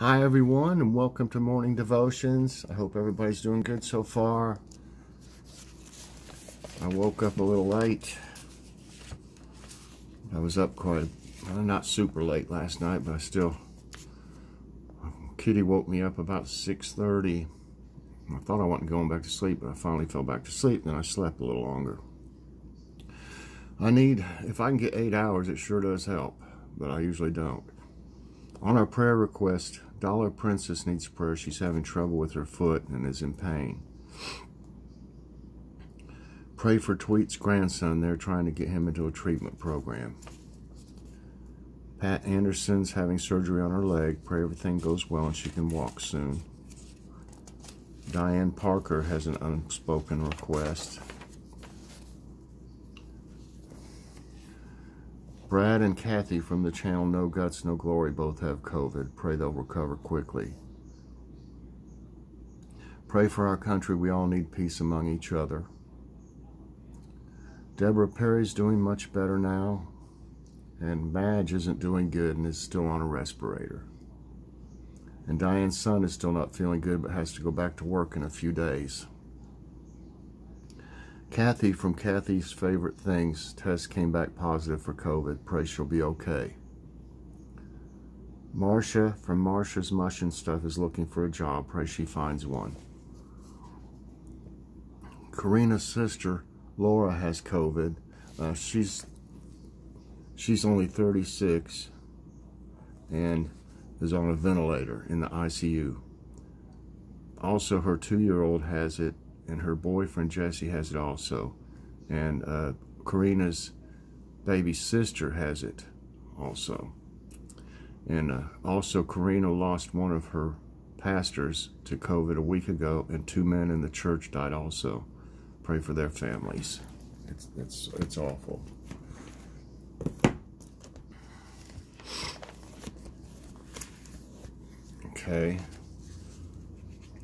Hi, everyone, and welcome to Morning Devotions. I hope everybody's doing good so far. I woke up a little late. I was up quite, well, not super late last night, but I still, Kitty woke me up about 6.30. I thought I wasn't going back to sleep, but I finally fell back to sleep, and then I slept a little longer. I need, if I can get eight hours, it sure does help, but I usually don't. On our prayer request, Dollar Princess needs prayer. She's having trouble with her foot and is in pain. Pray for Tweet's grandson. They're trying to get him into a treatment program. Pat Anderson's having surgery on her leg. Pray everything goes well and she can walk soon. Diane Parker has an unspoken request. Brad and Kathy from the channel No Guts, No Glory both have COVID. Pray they'll recover quickly. Pray for our country. We all need peace among each other. Deborah Perry's doing much better now. And Madge isn't doing good and is still on a respirator. And Diane's son is still not feeling good but has to go back to work in a few days. Kathy from Kathy's Favorite Things test came back positive for COVID. Pray she'll be okay. Marcia from Marcia's Mush and Stuff is looking for a job. Pray she finds one. Karina's sister, Laura, has COVID. Uh, she's she's only 36 and is on a ventilator in the ICU. Also, her two-year-old has it and her boyfriend Jesse has it also. And uh, Karina's baby sister has it also. And uh, also, Karina lost one of her pastors to COVID a week ago, and two men in the church died also. Pray for their families. It's, it's, it's awful. Okay.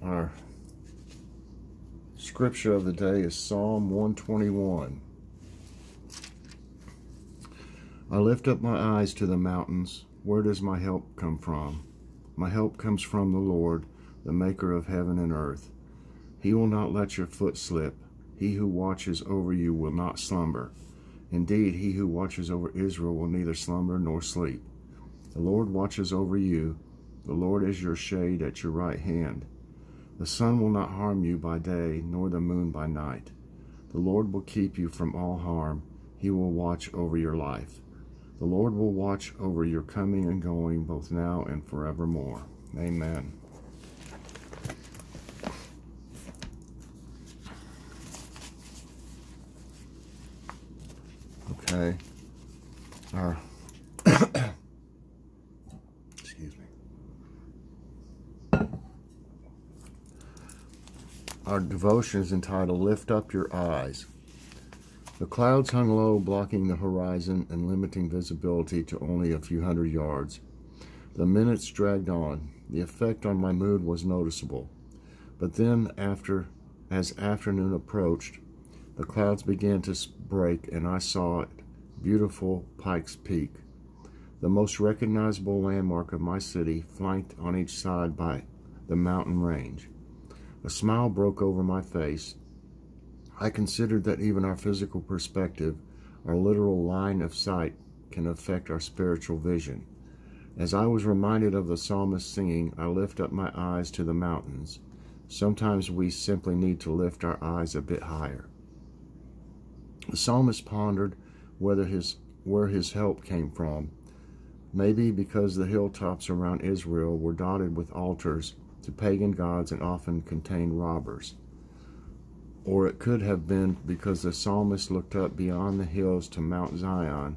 Our scripture of the day is Psalm 121. I lift up my eyes to the mountains. Where does my help come from? My help comes from the Lord, the maker of heaven and earth. He will not let your foot slip. He who watches over you will not slumber. Indeed, he who watches over Israel will neither slumber nor sleep. The Lord watches over you. The Lord is your shade at your right hand. The sun will not harm you by day, nor the moon by night. The Lord will keep you from all harm. He will watch over your life. The Lord will watch over your coming and going, both now and forevermore. Amen. Okay. Our Our devotion is entitled Lift Up Your Eyes. The clouds hung low, blocking the horizon and limiting visibility to only a few hundred yards. The minutes dragged on. The effect on my mood was noticeable. But then, after as afternoon approached, the clouds began to break, and I saw it, beautiful Pikes Peak, the most recognizable landmark of my city, flanked on each side by the mountain range. A smile broke over my face. I considered that even our physical perspective, our literal line of sight, can affect our spiritual vision. As I was reminded of the psalmist singing, I lift up my eyes to the mountains. Sometimes we simply need to lift our eyes a bit higher. The psalmist pondered whether his where his help came from. Maybe because the hilltops around Israel were dotted with altars to pagan gods and often contained robbers. Or it could have been because the psalmist looked up beyond the hills to Mount Zion,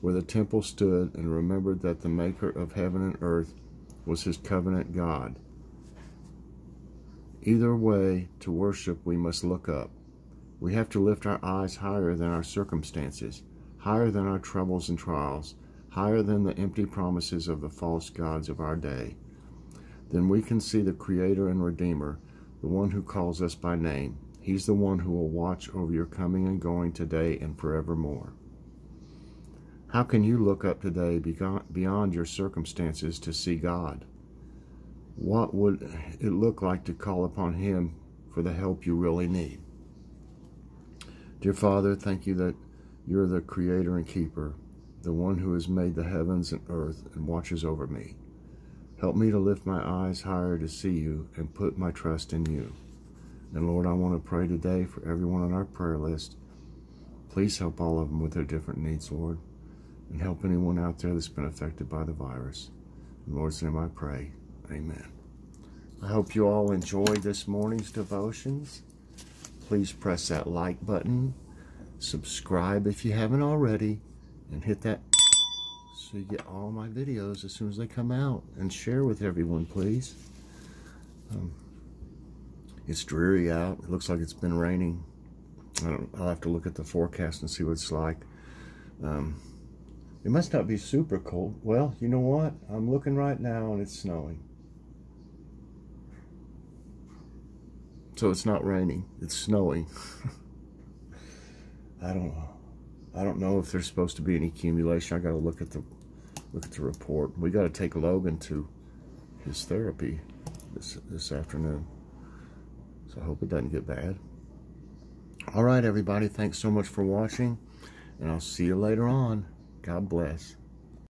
where the temple stood, and remembered that the maker of heaven and earth was his covenant God. Either way, to worship, we must look up. We have to lift our eyes higher than our circumstances, higher than our troubles and trials, higher than the empty promises of the false gods of our day then we can see the Creator and Redeemer, the one who calls us by name. He's the one who will watch over your coming and going today and forevermore. How can you look up today beyond your circumstances to see God? what would it look like to call upon Him for the help you really need? Dear Father, thank you that you're the creator and keeper, the one who has made the heavens and earth and watches over me. Help me to lift my eyes higher to see you and put my trust in you. And Lord, I want to pray today for everyone on our prayer list. Please help all of them with their different needs, Lord, and help anyone out there that's been affected by the virus. In Lord's name I pray. Amen. I hope you all enjoyed this morning's devotions. Please press that like button, subscribe if you haven't already, and hit that so you get all my videos as soon as they come out. And share with everyone, please. Um, it's dreary out. It looks like it's been raining. I will have to look at the forecast and see what it's like. Um, it must not be super cold. Well, you know what? I'm looking right now and it's snowing. So it's not raining. It's snowing. I don't know. I don't know if there's supposed to be any accumulation. I got to look at the look at the report. We got to take Logan to his therapy this this afternoon. So I hope it doesn't get bad. All right, everybody. Thanks so much for watching, and I'll see you later on. God bless.